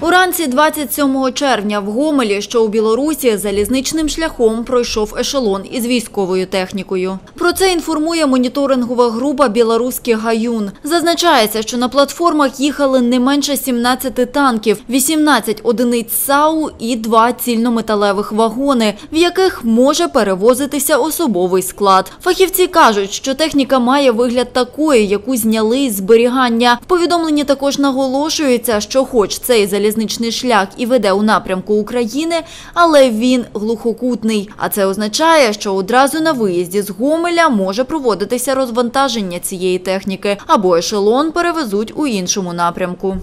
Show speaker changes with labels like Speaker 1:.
Speaker 1: Уранці 27 червня в Гомелі, що у Білорусі, залізничним шляхом пройшов ешелон із військовою технікою. Про це інформує моніторингова група «Білоруський гаюн». Зазначається, що на платформах їхали не менше 17 танків, 18 одиниць САУ і два цільнометалевих вагони, в яких може перевозитися особовий склад. Фахівці кажуть, що техніка має вигляд такої, яку зняли із зберігання. В повідомленні також наголошується, що хоч цей залізничний шлях і веде у напрямку України, але він глухокутний. А це означає, що одразу на виїзді з Гомеля може проводитися розвантаження цієї техніки або ешелон перевезуть у іншому напрямку.